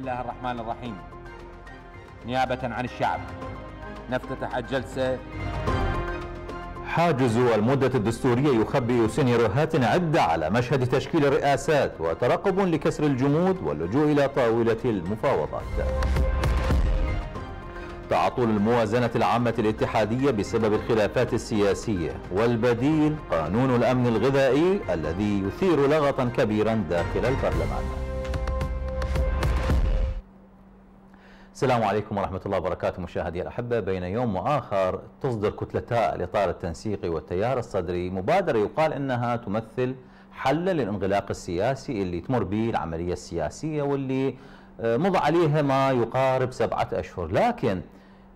الله الرحمن الرحيم. نيابة عن الشعب نفتتح الجلسة. حاجز المدة الدستورية يخبئ سيناريوهات عدة على مشهد تشكيل الرئاسات وترقب لكسر الجمود واللجوء إلى طاولة المفاوضات. تعطل الموازنة العامة الاتحادية بسبب الخلافات السياسية والبديل قانون الأمن الغذائي الذي يثير لغطا كبيرا داخل البرلمان. السلام عليكم ورحمة الله وبركاته مشاهدي الأحبة. بين يوم وآخر تصدر كتلتا الإطار التنسيقي والتيار الصدري. مبادرة يقال أنها تمثل حل للانغلاق السياسي اللي تمر به العملية السياسية واللي آه، مضى عليها ما يقارب سبعة أشهر. لكن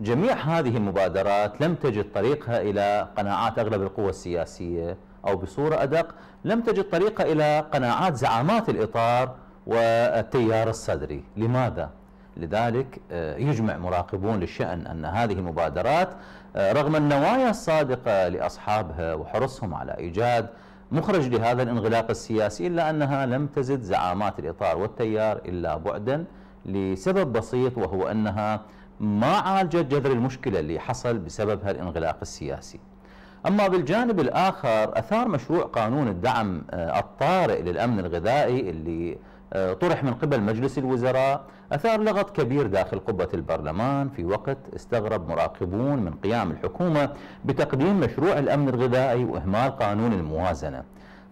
جميع هذه المبادرات لم تجد طريقها إلى قناعات أغلب القوى السياسية أو بصورة أدق لم تجد طريقها إلى قناعات زعامات الإطار والتيار الصدري. لماذا؟ لذلك آه، يجمع مراقبون للشأن أن هذه المبادرات آه، رغم النوايا الصادقة لأصحابها وحرصهم على إيجاد مخرج لهذا الانغلاق السياسي إلا أنها لم تزد زعامات الإطار والتيار إلا بعدا لسبب بسيط وهو أنها ما عالجت جذر المشكلة اللي حصل بسبب هالانغلاق السياسي. أما بالجانب الآخر أثار مشروع قانون الدعم آه، الطارئ للأمن الغذائي اللي طرح من قبل مجلس الوزراء أثار لغط كبير داخل قبة البرلمان. في وقت استغرب مراقبون من قيام الحكومة بتقديم مشروع الأمن الغذائي وإهمال قانون الموازنة.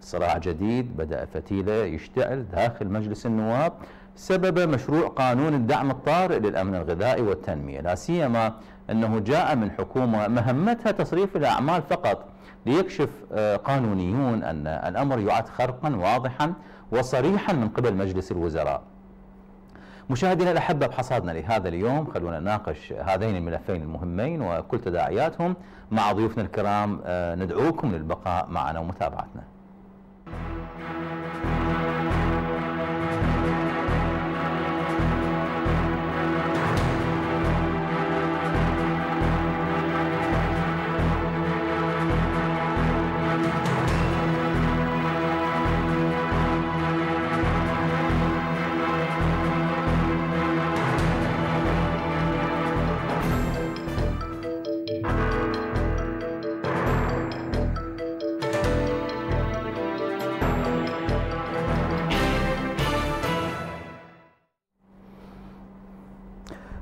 صراع جديد بدأ فتيلة يشتعل داخل مجلس النواب سبب مشروع قانون الدعم الطارئ للأمن الغذائي والتنمية. لا سيما أنه جاء من حكومة مهمتها تصريف الأعمال فقط. ليكشف آه، قانونيون أن الأمر يعد خرقا واضحا وصريحا من قبل مجلس الوزراء. مشاهدينا الأحبة بحصادنا لهذا اليوم خلونا نناقش هذين الملفين المهمين وكل تداعياتهم. مع ضيوفنا الكرام آه، ندعوكم للبقاء معنا ومتابعتنا.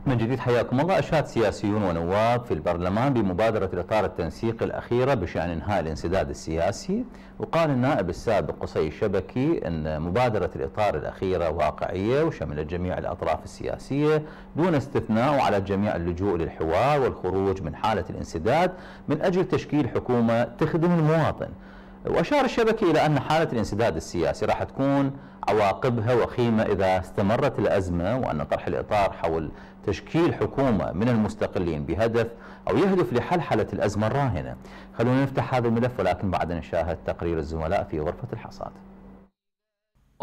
من جديد حياكم الله. أشاد سياسيون ونواب في البرلمان بمبادرة الإطار التنسيقي الأخيرة بشأن إنهاء الانسداد السياسي. وقال النائب السابق قصي الشبكي أن مبادرة الإطار الأخيرة واقعية وشملت جميع الأطراف السياسية دون استثناء وعلى الجميع اللجوء للحوار والخروج من حالة الانسداد من أجل تشكيل حكومة تخدم المواطن. وأشار الشبكي إلى أن حالة الانسداد السياسي راح تكون عواقبها وخيمة إذا استمرت الأزمة وأن طرح الإطار حول تشكيل حكومة من المستقلين بهدف أو يهدف لحلحلة الأزمة الراهنة. خلونا نفتح هذا الملف ولكن بعد نشاهد تقرير الزملاء في غرفة الحصاد.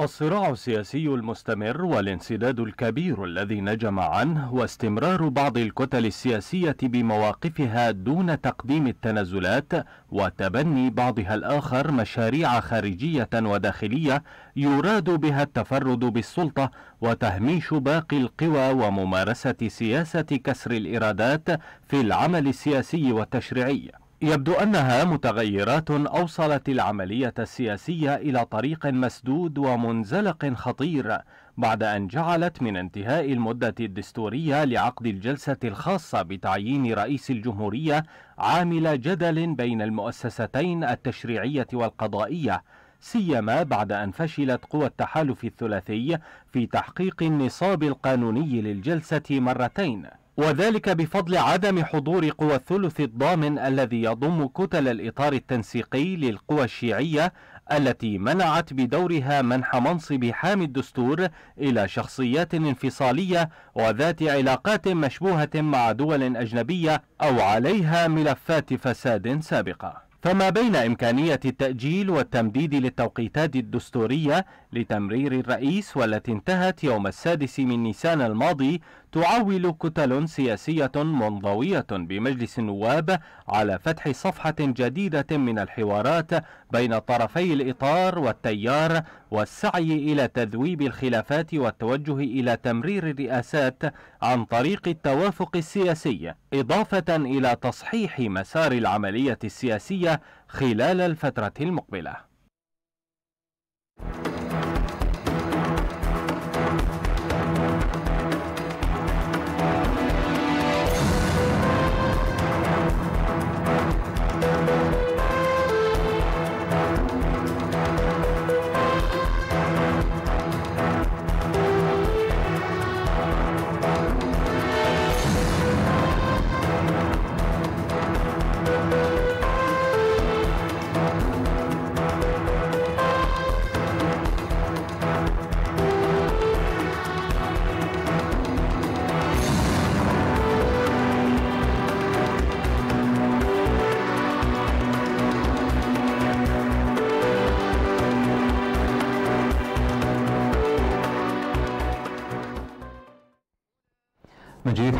الصراع السياسي المستمر والانسداد الكبير الذي نجم عنه واستمرار بعض الكتل السياسية بمواقفها دون تقديم التنازلات وتبني بعضها الآخر مشاريع خارجية وداخلية يراد بها التفرد بالسلطة وتهميش باقي القوى وممارسة سياسة كسر الإرادات في العمل السياسي والتشريعي. يبدو أنها متغيرات أوصلت العملية السياسية إلى طريق مسدود ومنزلق خطير بعد أن جعلت من انتهاء المدة الدستورية لعقد الجلسة الخاصة بتعيين رئيس الجمهورية عامل جدل بين المؤسستين التشريعية والقضائية سيما بعد أن فشلت قوى التحالف الثلاثي في تحقيق النصاب القانوني للجلسة مرتين. وذلك بفضل عدم حضور قوى الثلث الضامن الذي يضم كتل الإطار التنسيقي للقوى الشيعية التي منعت بدورها منح منصب حامي الدستور إلى شخصيات انفصالية وذات علاقات مشبوهة مع دول أجنبية أو عليها ملفات فساد سابقة. فما بين إمكانية التأجيل والتمديد للتوقيتات الدستورية لتمرير الرئيس والتي انتهت يوم السادس من نيسان الماضي تعول كتل سياسية منضوية بمجلس النواب على فتح صفحة جديدة من الحوارات بين طرفي الإطار والتيار والسعي إلى تذويب الخلافات والتوجه إلى تمرير الرئاسات عن طريق التوافق السياسي إضافة إلى تصحيح مسار العملية السياسية خلال الفترة المقبلة.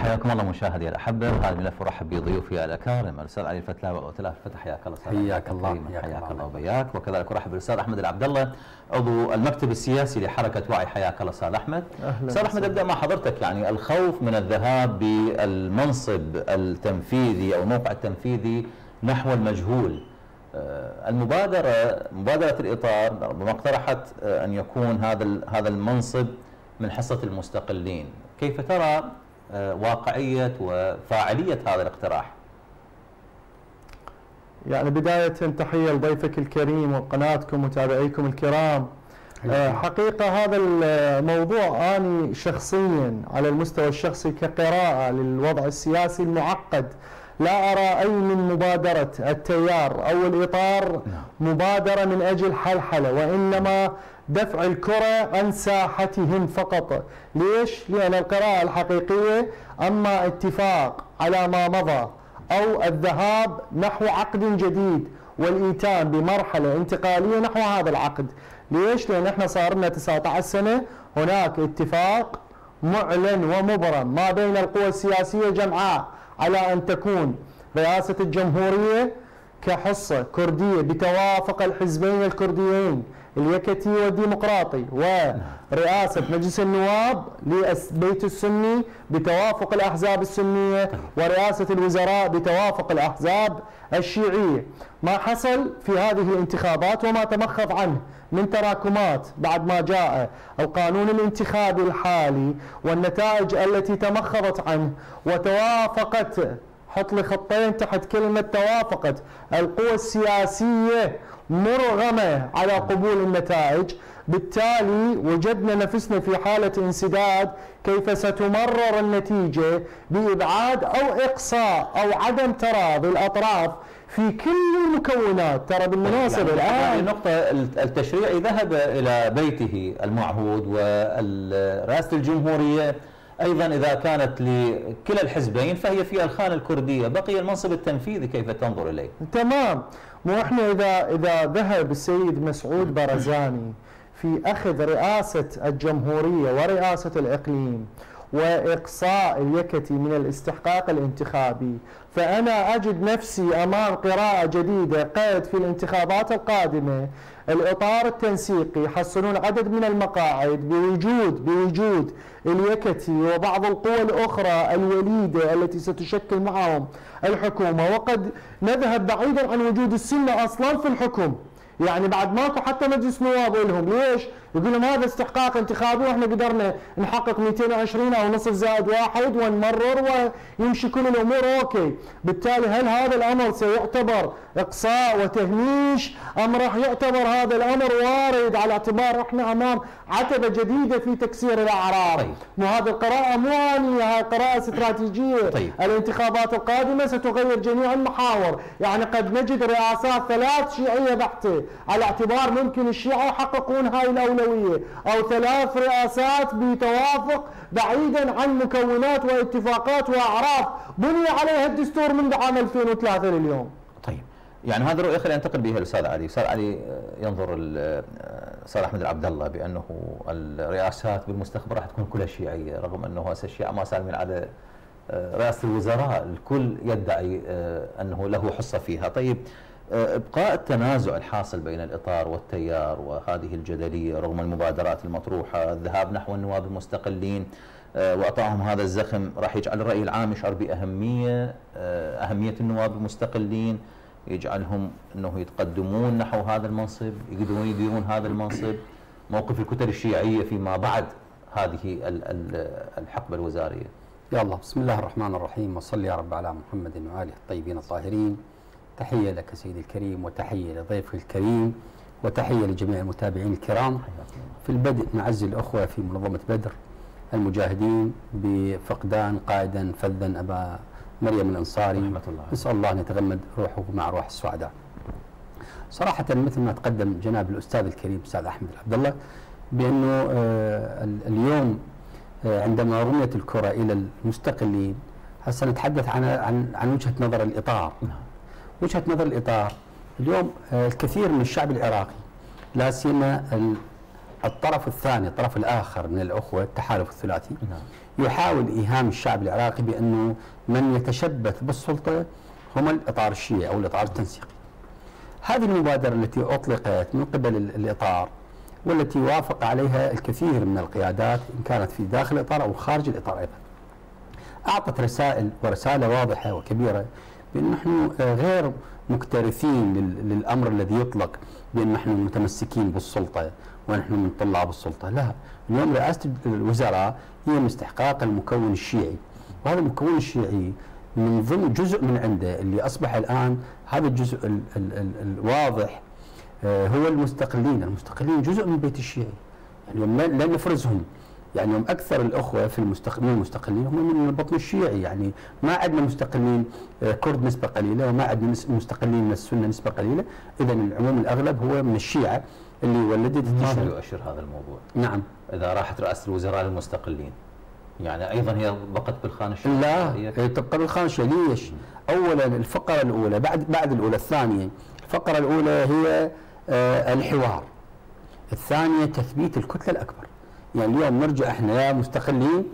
حياكم الله مشاهدي الأحبة. هذا الملف ارحب بضيوفي الاكارم الاستاذ علي الفتلاوي وتلاف الفتح حياك الله حياك الله. حياك, الله وبياك. وكذلك أرحب بالأستاذ أحمد العبد الله عضو المكتب السياسي لحركة وعي. حياك الله أستاذ أحمد. أستاذ أحمد أبدأ مع حضرتك. يعني الخوف من الذهاب بالمنصب التنفيذي أو الموقع التنفيذي نحو المجهول. آه، المبادرة مبادرة الإطار ربما اقترحت آه، أن يكون هذا هذا المنصب من حصة المستقلين. كيف ترى آه، واقعية وفاعلية هذا الاقتراح. يعني بداية تحية لضيفك الكريم وقناتكم متابعيكم الكرام. آه، حقيقة هذا الموضوع أنا شخصيا على المستوى الشخصي كقراءة للوضع السياسي المعقد لا أرى أي من مبادرة التيار أو الإطار نعم. مبادرة من أجل حلحلة وإنما دفع الكرة عن ساحتهم فقط ليش؟ لأن القراءة الحقيقية أما اتفاق على ما مضى أو الذهاب نحو عقد جديد والإيتام بمرحلة انتقالية نحو هذا العقد ليش؟ لأن إحنا صار لنا 19 سنة هناك اتفاق معلن ومبرم ما بين القوى السياسية جمعاء على أن تكون رئاسة الجمهورية كحصة كردية بتوافق الحزبين الكرديين اليكتي والديمقراطي ورئاسة مجلس النواب للبيت السني بتوافق الأحزاب السنية ورئاسة الوزراء بتوافق الأحزاب الشيعية. ما حصل في هذه الانتخابات وما تمخض عنه من تراكمات بعد ما جاء القانون الانتخابي الحالي والنتائج التي تمخضت عنه وتوافقت حط لي خطين تحت كلمة توافقت القوى السياسية مرغمة على قبول النتائج. بالتالي وجدنا نفسنا في حالة انسداد كيف ستمرر النتيجة بإبعاد أو إقصاء أو عدم تراضي الأطراف في كل المكونات. ترى بالمناسبة يعني الآن النقطة التشريعي ذهب إلى بيته المعهود ورئاسة الجمهورية أيضا إذا كانت لكلا الحزبين فهي في الخانه الكردية، بقي المنصب التنفيذي كيف تنظر إليه؟ تمام، مو إحنا إذا إذا ذهب السيد مسعود برزاني في أخذ رئاسة الجمهورية ورئاسة الإقليم وإقصاء اليكتي من الاستحقاق الانتخابي فأنا أجد نفسي أمام قراءة جديدة قيد في الانتخابات القادمة. الإطار التنسيقي يحصلون عدد من المقاعد بوجود بوجود اليكتي وبعض القوى الأخرى الوليدة التي ستشكل معهم الحكومة. وقد نذهب بعيدا عن وجود السنة أصلا في الحكم. يعني بعد ماكو حتى مجلس نواب لهم. ليش؟ يقول لهم هذا استحقاق انتخابي وإحنا قدرنا نحقق 220 أو نصف زائد واحد ونمرر ويمشي كل الأمور. أوكي، بالتالي هل هذا الأمر سيعتبر إقصاء وتهميش؟ أم راح يعتبر هذا الأمر وارد على اعتبار إحنا أمام عتبة جديدة في تكسير الأعراض؟ طيب. مو هذه القراءة مو انيه هاي قراءة استراتيجية، طيب. الانتخابات القادمة ستغير جميع المحاور، يعني قد نجد رئاسات ثلاث شيعية بحتة. على اعتبار ممكن الشيعة يحققون هاي الأولوية. الأولوية أو ثلاث رئاسات بتوافق بعيدا عن مكونات واتفاقات وأعراف. بني عليها الدستور منذ عام 2003 لليوم. طيب. يعني هذا الرؤية خلينا ننتقل بها للأستاذ علي، أستاذ علي آه، ينظر آه، أستاذ أحمد العبد الله بأنه الرئاسات بالمستقبل راح تكون كلها شيعية رغم أنه هسه الشيعة ما سالمين على آه، رئاسة الوزراء. الكل يدعي آه، أنه له حصة فيها. طيب آه، إبقاء التنازع الحاصل بين الإطار والتيار وهذه الجدلية رغم المبادرات المطروحة الذهاب نحو النواب المستقلين واعطائهم هذا الزخم راح يجعل الرأي العام يشعر بأهمية أهمية النواب المستقلين يجعلهم إنه يتقدمون نحو هذا المنصب يقدرون يديرون هذا المنصب. موقف الكتل الشيعية فيما بعد هذه الحقبة الوزارية. يا الله بسم الله الرحمن الرحيم وصل يا رب على محمد وآله الطيبين الطاهرين. تحية لك سيدي الكريم وتحية لضيفك الكريم وتحية لجميع المتابعين الكرام في البدء نعزي الأخوة في منظمة بدر المجاهدين بفقدان قائدا فذا أبا مريم الأنصاري. الله. نسأل الله أن يتغمد روحه مع روح السعداء. صراحة مثل ما تقدم جناب الأستاذ الكريم أستاذ أحمد عبد الله بأنه آه، اليوم آه، عندما رميت الكرة إلى المستقلين هسه نتحدث عن عن عن وجهة نظر الإطار. وجهة نظر الإطار اليوم آه، الكثير من الشعب العراقي لا سيما الطرف الثاني الطرف الآخر من الأخوة التحالف الثلاثي نعم. يحاول إيهام الشعب العراقي بأنه من يتشبث بالسلطة هم الإطار الشيعي أو الإطار التنسيقي هذه المبادرة التي أطلقت من قبل الإطار والتي وافق عليها الكثير من القيادات إن كانت في داخل الإطار أو خارج الإطار أيضا أعطت رسائل ورسالة واضحة وكبيرة بأن نحن غير مكترثين للأمر الذي يطلق بأن نحن متمسكين بالسلطة ونحن من طلاب السلطة لا. اليوم رئاسة الوزراء هي من استحقاق المكون الشيعي. وهذا المكون الشيعي من ضمن جزء من عنده اللي أصبح الآن هذا الجزء ال ال ال الواضح آه، هو المستقلين. المستقلين جزء من بيت الشيعي. يعني لا نفرزهم. يعني هم أكثر الأخوة في المستقلين المستقلين هم من البطن الشيعي يعني. ما عندنا مستقلين آه، كرد نسبة قليلة وما عندنا مستقلين من السنة نسبة قليلة. إذا العموم الأغلب هو من الشيعة اللي ولدت ما يؤشر هذا الموضوع؟ نعم. إذا راحت رئاسه الوزراء للمستقلين. يعني أيضا هي بقت بالخانة الشيعية؟ لا هي تبقى بالخانة الشيعية. ليش؟ اولا الفقرة الأولى بعد بعد الأولى الثانية. الفقرة الأولى هي آه الحوار. الثانية تثبيت الكتلة الأكبر. يعني اليوم نرجع إحنا يا مستقلين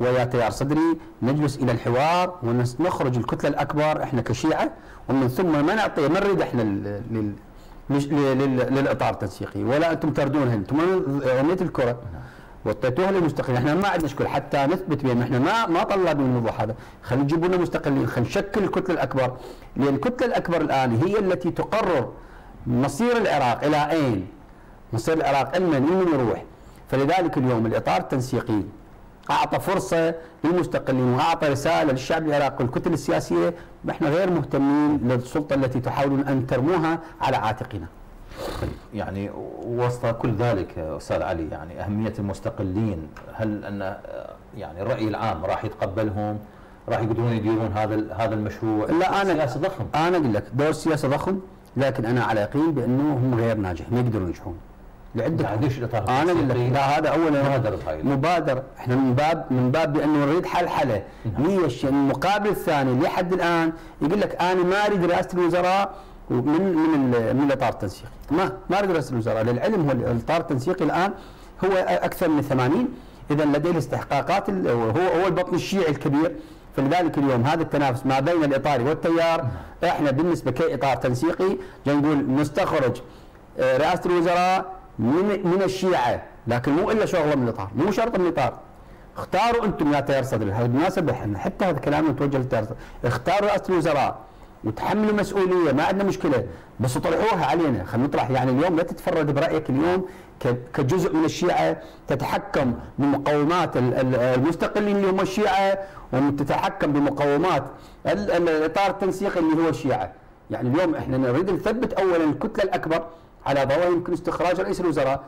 ويا تيار صدري نجلس إلى الحوار ونخرج الكتلة الأكبر إحنا كشيعة ومن ثم ما نعطي ما نريد إحنا لل للإطار التنسيقي. ولا أنتم تردونها أنتم رميت الكرة وطيتوها للمستقلين. إحنا ما عندنا مشكلة. حتى نثبت بأن إحنا ما ما طلبنا الموضوع هذا خلينا نجيب لنا مستقلين. خلينا نشكل الكتلة الأكبر. لأن الكتلة الأكبر الآن هي التي تقرر مصير العراق إلى أين؟ مصير العراق اما لمن يروح؟ فلذلك اليوم الإطار التنسيقي أعطى فرصة للمستقلين وأعطى رسالة للشعب العراقي والكتل السياسية إحنا غير مهتمين للسلطة التي تحاولون أن ترموها على عاتقنا. يعني وسط كل ذلك أستاذ علي يعني أهمية المستقلين هل أن يعني الرأي العام راح يتقبلهم؟ راح يقدرون يديرون هذا هذا المشروع؟ لا أنا سياسة ضخم أنا أقول لك دور سياسة ضخم لكن أنا على يقين بأنه هم غير ناجح ما يقدرون ينجحون. لعدة ليش أنا أقول لك لا هذا اولا مبادرة هاي. مبادرة. إحنا من باب من باب بانه نريد حلحلة. نعم. ليش؟ يعني المقابل الثاني لحد الآن يقول لك أنا ما أريد رئاسة الوزراء من من من الإطار التنسيقي. ما ما أريد رئاسة الوزراء. للعلم هو الإطار التنسيقي الآن هو أكثر من 80 اذا لديه الاستحقاقات هو هو البطن الشيعي الكبير. فلذلك اليوم هذا التنافس ما بين الاطاري والتيار. إحنا بالنسبة كإطار تنسيقي نقول نستخرج آه، رئاسة الوزراء من من الشيعة لكن مو إلا شغلة من الإطار مو شرط من الإطار. اختاروا أنتم يا تيار صدري هذا بالمناسبة حتى هذا كلامنا متوجه للتيار اختاروا رئاسه الوزراء وتحملوا مسؤولية ما عندنا مشكلة. بس طرحوها علينا. خلينا نطرح يعني اليوم لا تتفرد برأيك اليوم كجزء من الشيعة تتحكم بمقومات المستقلين اللي هم الشيعة وتتحكم بمقومات الاطار التنسيقي اللي هو الشيعة. يعني اليوم إحنا نريد نثبت اولا الكتلة الأكبر على ضوء يمكن استخراج رئيس الوزراء.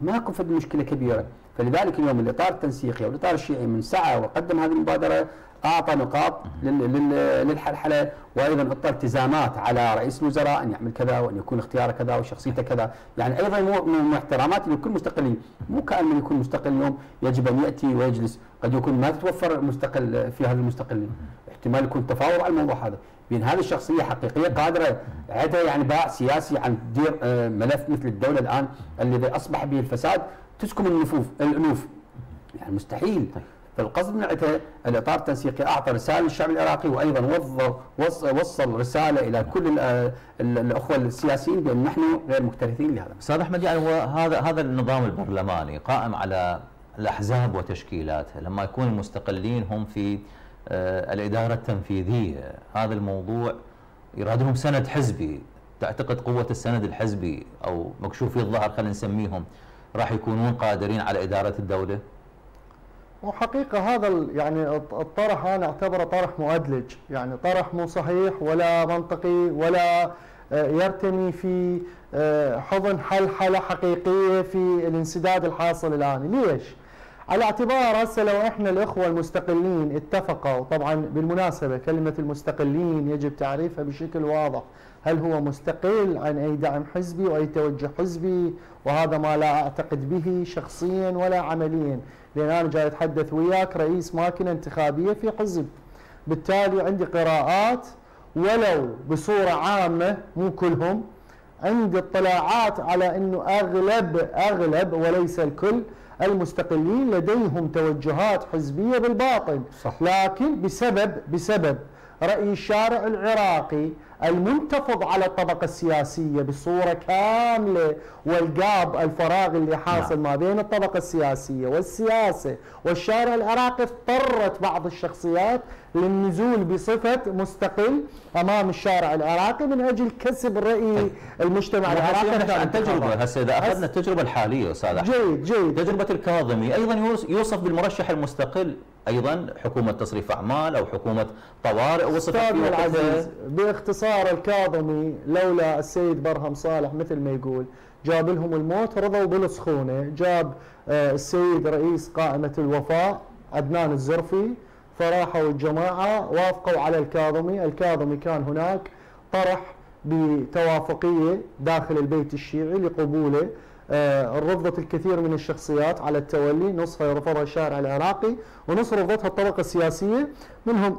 ماكو فد مشكلة كبيرة. فلذلك اليوم الإطار التنسيقي أو الإطار الشيعي من سعى وقدم هذه المبادرة أعطى نقاط للحلحلة وأيضا أعطى التزامات على رئيس الوزراء أن يعمل كذا وأن يكون اختياره كذا وشخصيته كذا، يعني أيضا من احترامات لكل مستقلين، مو كأن من يكون مستقل اليوم يجب أن يأتي ويجلس، قد يكون ما تتوفر مستقل في هذا المستقلين، احتمال يكون تفاوض على الموضوع هذا. بين هذه الشخصية حقيقية قادرة عندها يعني باع سياسي عن تدير آه، ملف مثل الدولة الآن الذي أصبح به الفساد تسكم النفوف الأنوف. يعني مستحيل. فالقصد من الإطار التنسيقي أعطى رسالة للشعب العراقي وأيضا وصل رسالة إلى كل ال- الأخوة السياسيين بأن نحن غير مكترثين لهذا. أستاذ أحمد يعني هو هذا هذا النظام البرلماني قائم على الأحزاب وتشكيلاتها لما يكون المستقلين هم في آه، الإدارة التنفيذية. هذا الموضوع يراد لهم سند حزبي. تعتقد قوة السند الحزبي أو مكشوفي الظهر خلينا نسميهم راح يكونون قادرين على إدارة الدولة؟ وحقيقة هذا يعني الط- الطرح أنا أعتبره طرح مؤدلج يعني طرح مو صحيح ولا منطقي ولا آه، يرتمي في آه، حضن حلحلة حقيقية في الانسداد الحاصل الآن. ليش؟ على اعتبار هسه لو إحنا الاخوة المستقلين اتفقوا طبعا بالمناسبة كلمة المستقلين يجب تعريفها بشكل واضح. هل هو مستقل عن أي دعم حزبي وأي توجه حزبي؟ وهذا ما لا أعتقد به شخصيا ولا عمليا. لأن أنا جاي أتحدث وياك رئيس ماكينة انتخابية في حزب. بالتالي عندي قراءات ولو بصورة عامة مو كلهم عندي اطلاعات على إنه أغلب أغلب وليس الكل المستقلين لديهم توجهات حزبية بالباطن صح. لكن بسبب بسبب رأي الشارع العراقي المنتفض على الطبقة السياسية بصورة كاملة والقاب الفراغ اللي حاصل ما بين الطبقة السياسية والسياسة والشارع العراقي اضطرت بعض الشخصيات للنزول بصفة مستقل أمام الشارع العراقي من أجل كسب رأي المجتمع العراقي عن الانتخابات. هسه أخذنا التجربة الحالية أستاذ أحمد. جيد جيد. تجربة الكاظمي أيضا يوص- يوصف بالمرشح المستقل. أيضا حكومة تصريف أعمال أو حكومة طوارئ وصفت العزيز باختصار الكاظمي لولا السيد برهم صالح مثل ما يقول جاب لهم الموت رضوا بالسخونه جاب آه، السيد رئيس قائمة الوفاء عدنان الزرفي فراحوا الجماعة وافقوا على الكاظمي. الكاظمي كان هناك طرح بتوافقية داخل البيت الشيعي لقبوله. رفضت الكثير من الشخصيات على التولي نصها رفضها الشارع العراقي ونص رفضتها الطبقة السياسية. منهم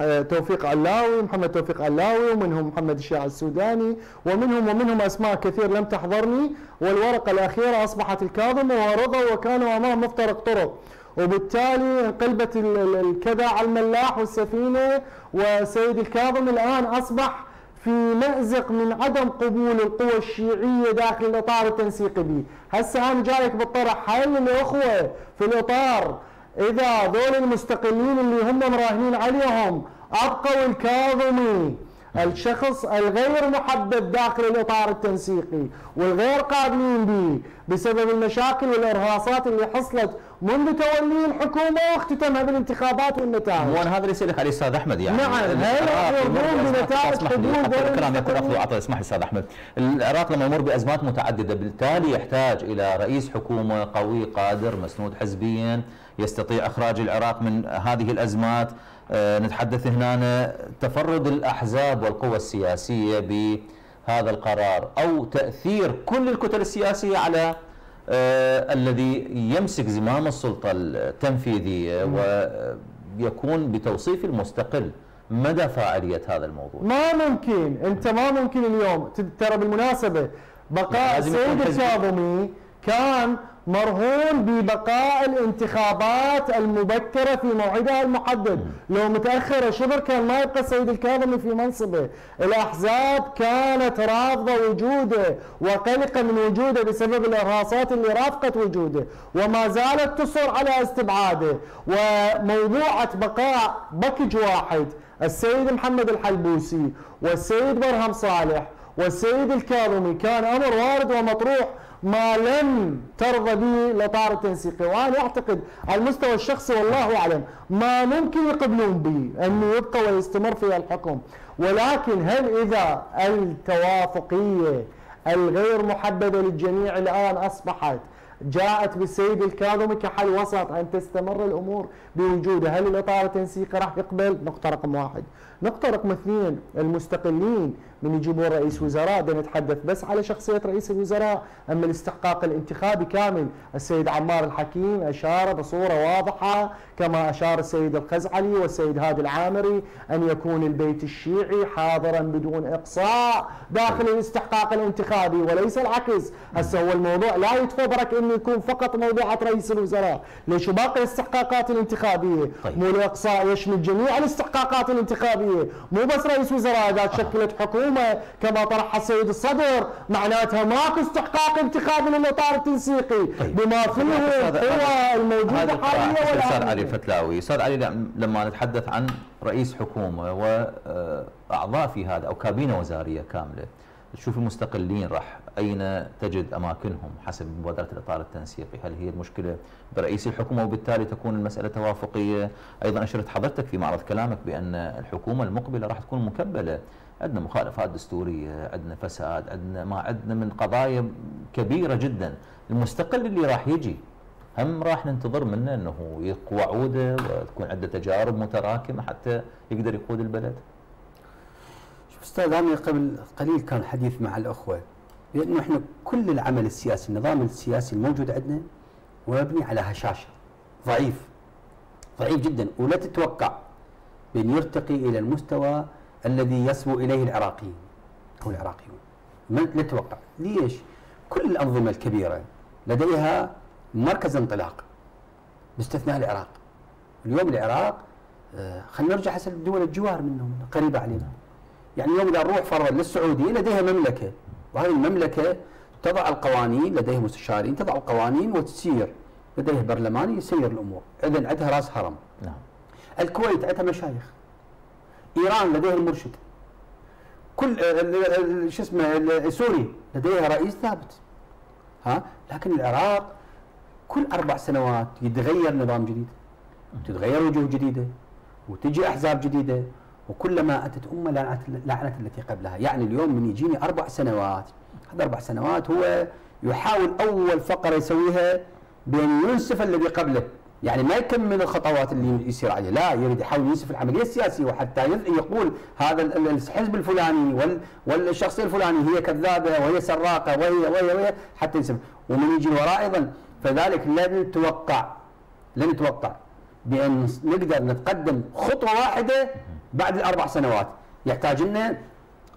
آه، توفيق علاوي محمد توفيق علاوي ومنهم محمد الشيع السوداني ومنهم ومنهم أسماء كثير لم تحضرني. والورقة الأخيرة أصبحت الكاظمه ورضوا وكانوا أمام مفترق طرق. وبالتالي انقلبت ال- ال- الكذا على الملاح والسفينة وسيد الكاظم الآن أصبح في مأزق من عدم قبول القوى الشيعية داخل الإطار التنسيقي به هسه أنا جايك بالطرح. هل الأخوة في الإطار. إذا ذول المستقلين اللي هم مراهنين عليهم أبقوا الكاظمي. الشخص الغير محبب داخل الإطار التنسيقي والغير قابلين به بسبب المشاكل والإرهاصات اللي حصلت منذ تولي الحكومة واختتامها بالانتخابات والنتائج. مو أنا هذا اللي اسالك عليه أستاذ أحمد يعني. نعم، هل العراق يرضون يمر بأزمات- بنتائج دول الكلام يكون اسمح لي أستاذ أحمد. العراق لما يمر بأزمات متعددة بالتالي يحتاج إلى رئيس حكومة قوي قادر مسنود حزبيا يستطيع إخراج العراق من هذه الأزمات. آه، نتحدث هنا تفرد الأحزاب والقوى السياسية بهذا القرار أو تأثير كل الكتل السياسية على آه، الذي يمسك زمام السلطة التنفيذية ويكون بتوصيف المستقل. مدى فاعلية هذا الموضوع؟ ما ممكن. أنت ما ممكن اليوم. ترى بالمناسبة بقاء السيد. الكاظمي كان مرهون ببقاء الانتخابات المبكرة في موعدها المحدد، لو متأخرة شبر كان ما يبقى السيد الكاظمي في منصبه، الأحزاب كانت رافضة وجوده وقلقة من وجوده بسبب الإرهاصات اللي رافقت وجوده، وما زالت تصر على استبعاده، وموضوعة بقاء بكج واحد السيد محمد الحلبوسي والسيد برهم صالح والسيد الكاظمي كان أمر وارد ومطروح. ما لم ترضى به الاطار التنسيقي وأنا أعتقد على المستوى الشخصي والله أعلم ما ممكن يقبلون به أنه يبقى ويستمر في الحكم ولكن هل إذا التوافقية الغير محببة للجميع الآن أصبحت جاءت بالسيد الكاظمي كحل وسط أن تستمر الأمور بوجوده، هل الإطار التنسيقي راح يقبل؟ نقطة رقم واحد. نقطة رقم اثنين المستقلين من يجيبون رئيس وزراء بدنا نتحدث بس على شخصية رئيس الوزراء. أما الاستحقاق الانتخابي كامل السيد عمار الحكيم اشار بصورة واضحة كما أشار السيد الخزعلي والسيد هادي العامري أن يكون البيت الشيعي حاضرا بدون إقصاء داخل الاستحقاق الانتخابي وليس العكس. هسه هو الموضوع لا يتفبرك إنه يكون فقط موضوعة رئيس الوزراء. ليش باقي الاستحقاقات الانتخابية؟ طيب. مو الاقصاء يشمل جميع الاستحقاقات الانتخابية. مو بس رئيس وزراء إذا تشكلت حكومة كما طرحها السيد الصدر. معناتها ماكو استحقاق انتخابي للاطار التنسيقي طيب. بما فيه القوى الموجودة حاليا أستاذ علي. الفتلاوي أستاذ علي لم- لما نتحدث عن رئيس حكومة واعضاء في هذا أو كابينة وزارية كاملة تشوف المستقلين راح أين تجد أماكنهم حسب مبادرة الإطار التنسيقي؟ هل هي المشكلة برئيس الحكومة وبالتالي تكون المسألة توافقية؟ أيضا أشرت حضرتك في معرض كلامك بأن الحكومة المقبلة راح تكون مكبلة عندنا مخالفات دستورية عندنا فساد عندنا ما عندنا من قضايا كبيرة جدا. المستقل اللي راح يجي هم راح ننتظر منه إنه يقوى عودة وتكون عنده تجارب متراكمة حتى يقدر يقود البلد. شوف أستاذ أنا قبل قليل كان حديث مع الأخوة بأنه إحنا كل العمل السياسي النظام السياسي الموجود عندنا مبني على هشاشة ضعيف ضعيف جدا ولا تتوقع بأن يرتقي إلى المستوى الذي يصبو إليه العراقيين أو العراقيون. ما لا تتوقع ليش؟ كل الأنظمة الكبيرة لديها مركز انطلاق باستثناء العراق. اليوم العراق آه، خلينا نرجع حسب دول الجوار منهم قريبة علينا. يعني اليوم إذا نروح فرضا للسعودية لديها مملكة. وهذه المملكة تضع القوانين لديها مستشارين تضع القوانين وتسير. لديها برلمان يسير الأمور. اذا عندها رأس هرم نعم. الكويت عندها مشايخ. إيران لديها المرشد. كل شو اسمه سوريا لديها رئيس ثابت. ها؟ لكن العراق كل أربع سنوات يتغير نظام جديد تتغير وجوه جديدة وتجي أحزاب جديدة وكلما أتت امه لعنت لعنت التي قبلها، يعني اليوم من يجيني أربع سنوات، هذا أربع سنوات هو يحاول أول فقرة يسويها بان ينسف الذي قبله، يعني ما يكمل الخطوات اللي يصير عليه، لا يريد يحاول ينسف العملية السياسية وحتى يقول هذا ال- ال- الحزب الفلاني وال- والشخصيه الفلانية هي كذابة وهي سراقة وهي وهي وهي حتى ينسف، ومن يجي وراء أيضا فذلك لن نتوقع لن نتوقع بأن نقدر نتقدم خطوة واحدة بعد الأربع سنوات. يحتاج لنا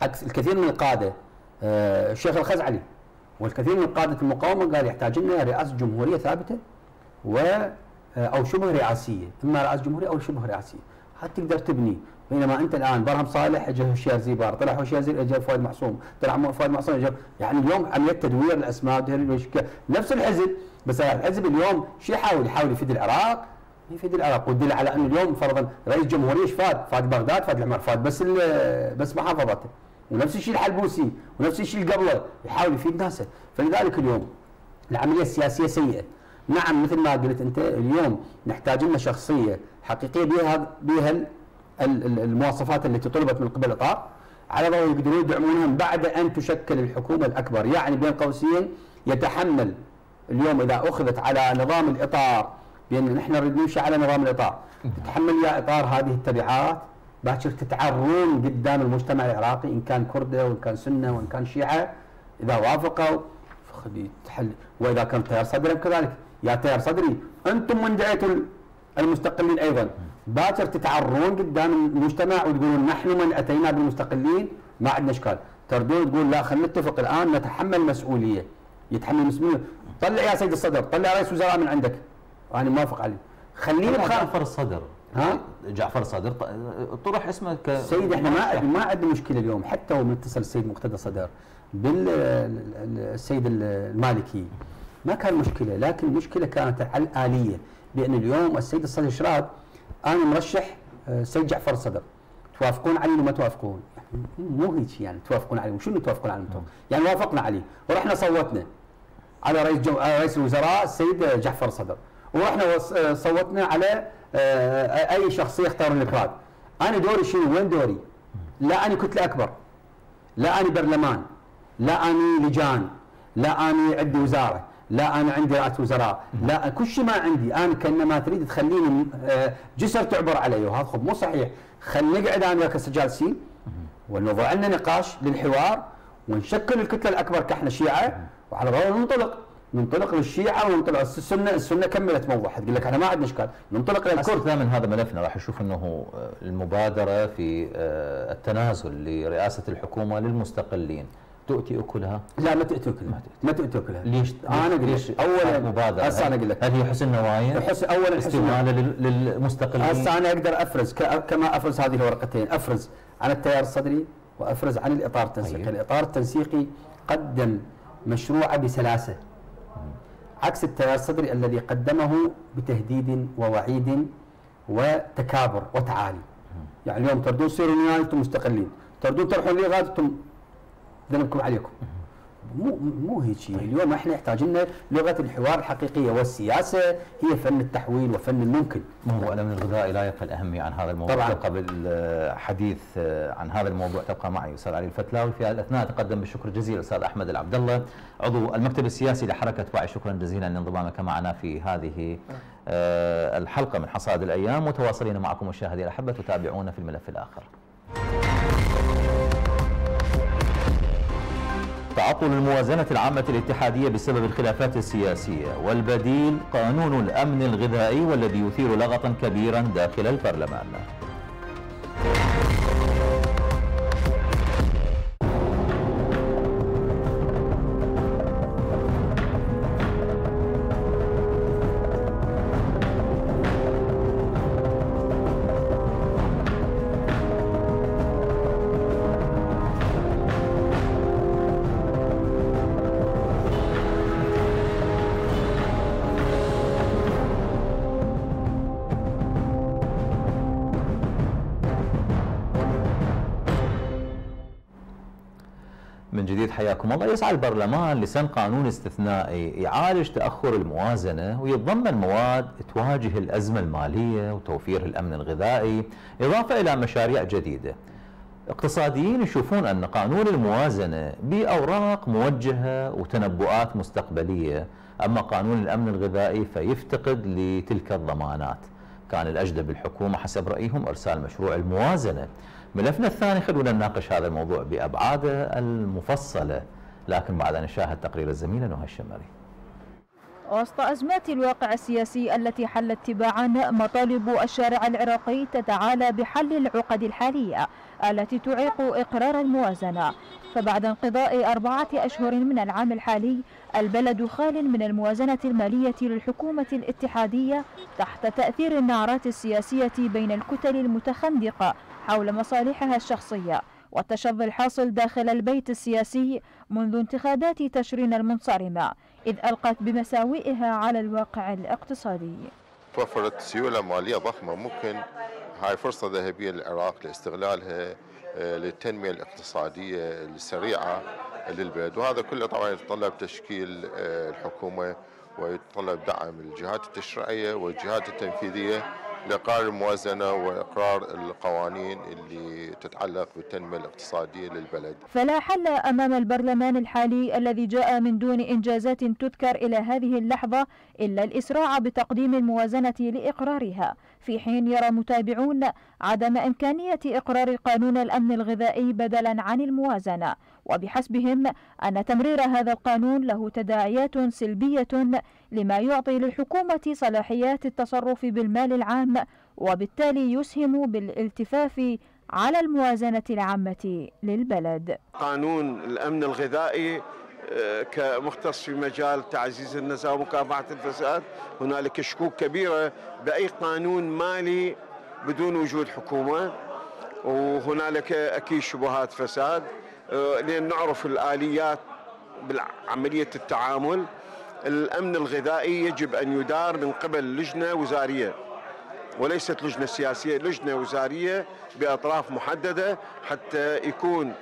الكثير من القادة آه، الشيخ الخزعلي والكثير من قادة المقاومة قال يحتاج لنا رئاسة جمهورية ثابتة و أو شبه رئاسية. إما رئاسة جمهورية أو شبه رئاسية. تقدر تبني. بينما أنت الآن برهم صالح اجى هشيار زيبار طلع هشيار زيبار اجى فؤاد معصوم طلع فؤاد معصوم اجى يعني اليوم عملية تدوير الأسماء نفس الحزب بس الحزب اليوم شو يحاول؟ يحاول يفيد العراق؟ يفيد العراق. والدليل على أنه اليوم فرضا رئيس جمهورية إيش فاد؟ فاد بغداد فاد العمر فاد بس بس محافظته. ونفس الشيء الحلبوسي ونفس الشيء اللي قبله. يحاول يفيد ناسه. فلذلك اليوم العملية السياسية سيئة. نعم مثل ما قلت أنت اليوم نحتاج لنا شخصية حقيقية بها بها ال- ال- المواصفات التي طلبت من قبل الاطار على ضوء يقدرون يدعمونها بعد أن تشكل الحكومة الأكبر. يعني بين قوسين يتحمل اليوم إذا أخذت على نظام الإطار بأن نحن نريد نمشي على نظام الإطار. تتحمل يا إطار هذه التبعات باكر تتعرون قدام المجتمع العراقي إن كان كردة وإن كان سنة وإن كان شيعة إذا وافقوا فخلي تحل. وإذا كان تيار صدري كذلك يا تيار صدري أنتم من دعيتوا المستقلين أيضا. باكر تتعرون قدام المجتمع وتقولون نحن من أتينا بالمستقلين؟ ما عندنا إشكال. تردون تقول لا خلينا نتفق الآن نتحمل مسؤولية. يتحمل مسؤولية. طلع يا سيد الصدر طلع رئيس وزراء من عندك. أنا موافق عليه بخ... جعفر الصدر. ها؟ جعفر الصدر ط- طرح اسمه ك سيد إحنا ما ما عندنا مشكلة اليوم. حتى هو متصل السيد مقتدى صدر بالسيد المالكي. ما كان مشكلة لكن المشكلة كانت على الاليه بان اليوم السيد الصدر شراد أنا مرشح آه، السيد جعفر الصدر توافقون عليه ولا ما توافقون؟ مو هيك يعني توافقون عليه وشنو توافقون عليه؟ يعني وافقنا عليه ورحنا صوتنا على رئيس جو... على رئيس الوزراء السيد جعفر الصدر ورحنا وص... آه، صوتنا على آه، أي شخصيه يختار الافراد أنا دوري شنو؟ وين دوري؟ لا أنا كتله اكبر لا أنا برلمان لا أنا لجان لا أنا عندي وزارة. لا أنا عندي رئاسه وزراء. لا كل شيء ما عندي. أنا كأنما تريد تخليني آه، جسر تعبر علي وهذا خب مو صحيح. خل نقعد أنا وياك جالسين. ونضع لنا نقاش للحوار ونشكل الكتلة الأكبر كإحنا شيعة. وعلى ضوء ننطلق ننطلق للشيعة وننطلق السنة السنة كملت موضوعها تقول لك إحنا ما عندنا إشكال. ننطلق للكرد. من هذا ملفنا راح نشوف إنه آه، المبادرة في آه، التنازل لرئاسة الحكومة للمستقلين. تؤتي أكلها؟ لا ما تؤتي كلها ما تؤتي. كلها ليش؟ أنا أقول ليش؟ اولا مبادرة. هسه أنا أقول لك. هل هي حسن نوايا؟ حسن اولا حسن استماله لل- للمستقلين. هسه أنا أقدر أفرز كما أفرز هذه الورقتين. أفرز عن التيار الصدري وأفرز عن الإطار التنسيقي، أيوه. الإطار التنسيقي قدم مشروعه بسلاسة. عكس التيار الصدري الذي قدمه بتهديد ووعيد وتكابر وتعالي. يعني اليوم تردون تصيرون وياي أنتم مستقلين. تردون تروحون لي غاد أنتم ذنبكم عليكم. مو مو هيك. شيء اليوم إحنا يحتاج لنا لغة الحوار الحقيقية والسياسة هي فن التحويل وفن الممكن. موضوع الامن الغذائي لا يقل أهمية عن هذا الموضوع. طبعاً. تبقى بالحديث آه، عن هذا الموضوع تبقى معي أستاذ علي الفتلاوي. في الأثناء أتقدم بالشكر الجزيل أستاذ أحمد العبد الله عضو المكتب السياسي لحركة وعي. شكرا جزيلا لانضمامك معنا في هذه آه، الحلقة من حصاد الأيام. متواصلين معكم مشاهدي الأحبة تتابعونا في الملف الآخر. تعطل الموازنة العامة الاتحادية بسبب الخلافات السياسية. والبديل قانون الأمن الغذائي والذي يثير لغطا كبيرا داخل البرلمان. البرلمان لسن قانون استثنائي يعالج تأخر الموازنة ويتضمن مواد تواجه الأزمة المالية وتوفير الأمن الغذائي إضافة إلى مشاريع جديدة. اقتصاديين يشوفون أن قانون الموازنة بأوراق موجهة وتنبؤات مستقبلية أما قانون الأمن الغذائي فيفتقد لتلك الضمانات. كان الأجدى بالحكومة حسب رأيهم إرسال مشروع الموازنة. ملفنا الثاني خلونا نناقش هذا الموضوع بأبعاده المفصلة. لكن بعد أن نشاهد تقرير الزميلة نهى الشمري. وسط أزمات الواقع السياسي التي حلت تباعا مطالب الشارع العراقي تتعالى بحل العقد الحالية التي تعيق إقرار الموازنة. فبعد انقضاء أربعة أشهر من العام الحالي البلد خال من الموازنة المالية للحكومة الاتحادية تحت تأثير النعرات السياسية بين الكتل المتخندقة حول مصالحها الشخصية والتشظي الحاصل داخل البيت السياسي منذ انتخابات تشرين المنصرمة إذ ألقت بمساوئها على الواقع الاقتصادي. توفرت سيولة مالية ضخمة ممكن. هاي فرصة ذهبية للعراق لاستغلالها آه، للتنمية الاقتصادية السريعة للبلد. وهذا كله طبعا يتطلب تشكيل آه، الحكومة ويتطلب دعم الجهات التشريعية والجهات التنفيذية. لإقرار الموازنة وإقرار القوانين اللي تتعلق بالتنمية الاقتصادية للبلد. فلا حل أمام البرلمان الحالي الذي جاء من دون إنجازات تذكر إلى هذه اللحظة إلا الإسراع بتقديم الموازنة لإقرارها. في حين يرى متابعون عدم إمكانية إقرار قانون الأمن الغذائي بدلا عن الموازنة. وبحسبهم أن تمرير هذا القانون له تداعيات سلبية لما يعطي للحكومة صلاحيات التصرف بالمال العام وبالتالي يسهم بالالتفاف على الموازنة العامة للبلد. قانون الأمن الغذائي آه، كمختص في مجال تعزيز النزاهه ومكافحة الفساد هنالك شكوك كبيرة بأي قانون مالي بدون وجود حكومة وهنالك أكيد شبهات فساد. آه، لأن نعرف الآليات بعمليه التعامل. الأمن الغذائي يجب أن يدار من قبل لجنة وزارية وليست لجنة سياسية لجنة وزارية بأطراف محددة حتى يكون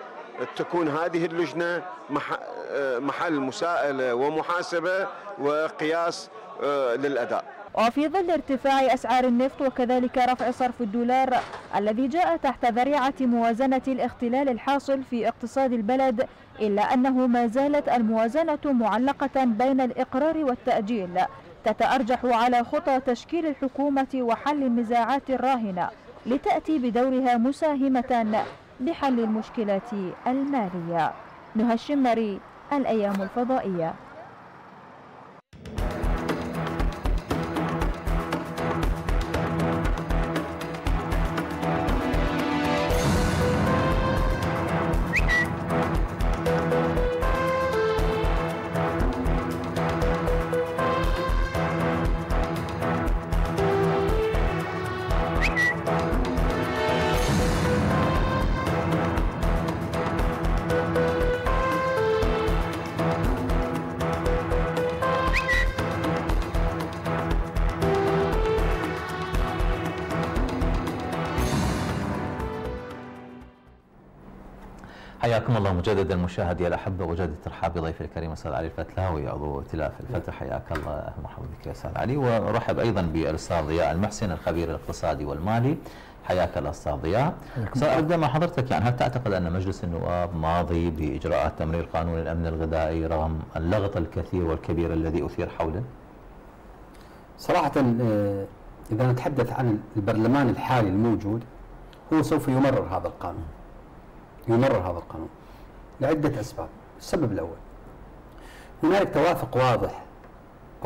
تكون هذه اللجنة مح- آه، محل مساءلة ومحاسبة وقياس آه، للأداء. وفي ظل ارتفاع أسعار النفط وكذلك رفع صرف الدولار الذي جاء تحت ذريعة موازنة الاختلال الحاصل في اقتصاد البلد إلا أنه ما زالت الموازنة معلقة بين الإقرار والتأجيل. تتأرجح على خطى تشكيل الحكومة وحل النزاعات الراهنة لتأتي بدورها مساهمة بحل المشكلات المالية. نهى الشمري الأيام الفضائية. حياكم الله مجددا مشاهدي الأحبة وجدد ترحاب بضيفي الكريم أستاذ علي الفتلاوي عضو ائتلاف الفتح حياك الله أهلا ومرحبا بك يا أستاذ علي. ورحب أيضا بالأستاذ ضياء المحسن الخبير الاقتصادي والمالي. حياك الله أستاذ ضياء. ابدا مع حضرتك يعني هل تعتقد أن مجلس النواب ماضي بإجراءات تمرير قانون الأمن الغذائي رغم اللغط الكثير والكبير الذي أثير حوله؟ صراحة آه، إذا نتحدث عن البرلمان الحالي الموجود هو سوف يمرر هذا القانون. يمرر هذا القانون لعدة أسباب. السبب الأول هنالك توافق واضح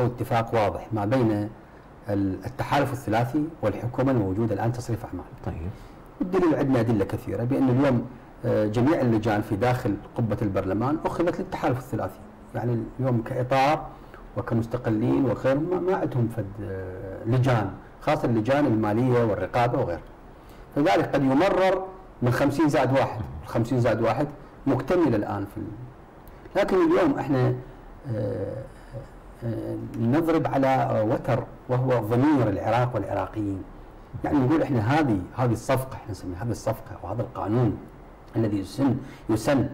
أو اتفاق واضح ما بين التحالف الثلاثي والحكومة الموجودة الآن تصريف أعمال. طيب. والدليل عندنا أدلة كثيرة بأن اليوم آه، جميع اللجان في داخل قبة البرلمان أخذت للتحالف الثلاثي. يعني اليوم كإطار وكمستقلين وغيرهم ما- ما عندهم فد آه، لجان خاصة اللجان المالية والرقابة وغيرها فذلك قد يمرر من 50 زائد واحد. 50 زائد واحد مكتمل الآن في. لكن اليوم إحنا آه، آه، نضرب على وتر وهو ضمير العراق والعراقيين. يعني نقول إحنا هذه هذه الصفقة إحنا نسميها هذه الصفقة وهذا القانون الذي يسن يسن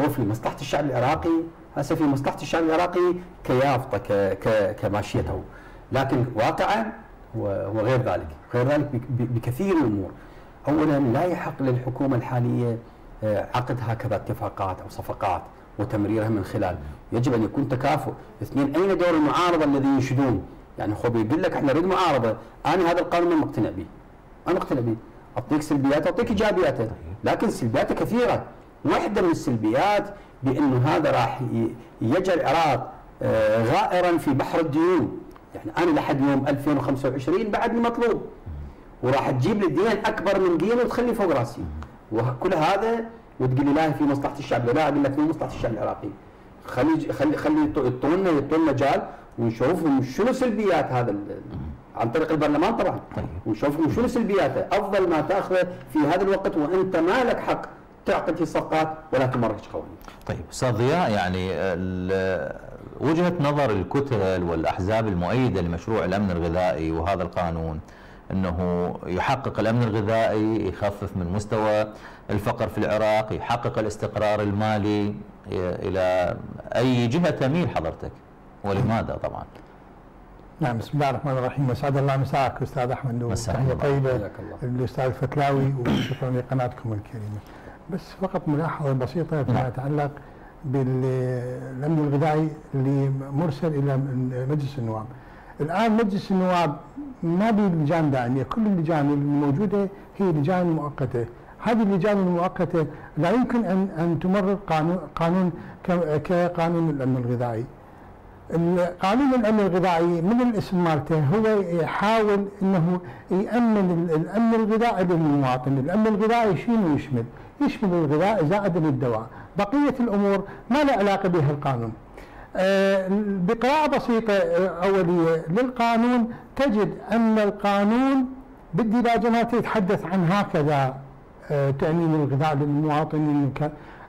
هو في مصلحة الشعب العراقي. هسه في مصلحة الشعب العراقي كيافطة كماشيته. لكن واقعا هو غير ذلك. غير ذلك بكثير من الأمور. اولا لا يحق للحكومة الحالية آه، عقد هكذا اتفاقات أو صفقات وتمريرها من خلال. يجب أن يكون تكافؤ. اثنين أين دور المعارضة الذي ينشدون يعني هو بيقول لك إحنا نريد معارضة. أنا هذا القانون ما مقتنع به. أنا مقتنع به. أعطيك سلبياته أعطيك ايجابياته لكن سلبياته كثيرة. واحدة من السلبيات بانه هذا راح يجعل العراق آه، غائرا في بحر الديون. يعني أنا لحد يوم 2025 بعدني مطلوب وراح تجيب لي دين اكبر من دين وتخلي فوق رأسي. وكل هذا وتقول لي لا في مصلحة الشعب. لا أقول لك مو مصلحة الشعب العراقي. خلي خلي خلي يطولنا يطول مجال ونشوفهم شنو سلبيات هذا عن طريق البرلمان طبعا. ونشوفهم شنو سلبياته. أفضل ما تأخذه في هذا الوقت وأنت ما لك حق تعقد في صفقات ولا تمرج قوانين. طيب أستاذ ضياء يعني وجهة نظر الكتل والأحزاب المؤيدة لمشروع الأمن الغذائي وهذا القانون أنه يحقق الأمن الغذائي يخفف من مستوى الفقر في العراق يحقق الاستقرار المالي إلى أي جهة تميل حضرتك ولماذا طبعا نعم بسم الله الرحمن الرحيم وسعد الله مساك أستاذ أحمد نور مساك تحية. طيبة حياك الله. للأستاذ الفتلاوي وشكرا لقناتكم الكريمة بس فقط ملاحظة بسيطة فيما نعم. يتعلق بالأمن الغذائي اللي مرسل إلى مجلس النواب. الآن مجلس النواب ما بي لجان دائميه، كل اللجان الموجوده هي لجان مؤقتة. هذه اللجان المؤقتة لا يمكن ان أن تمرر قانون قانون كقانون الأمن الغذائي. قانون الأمن الغذائي من الاسم مالته هو يحاول إنه يأمن ال- الأمن الغذائي للمواطن، الأمن الغذائي شنو يشمل؟ يشمل الغذاء زائد الدواء، بقية الأمور ما لها علاقة بها القانون. بقراءة بسيطة آه، أولية. للقانون تجد أن القانون بالديلاجنات يتحدث عن هكذا آه، تأمين الغذاء للمواطنين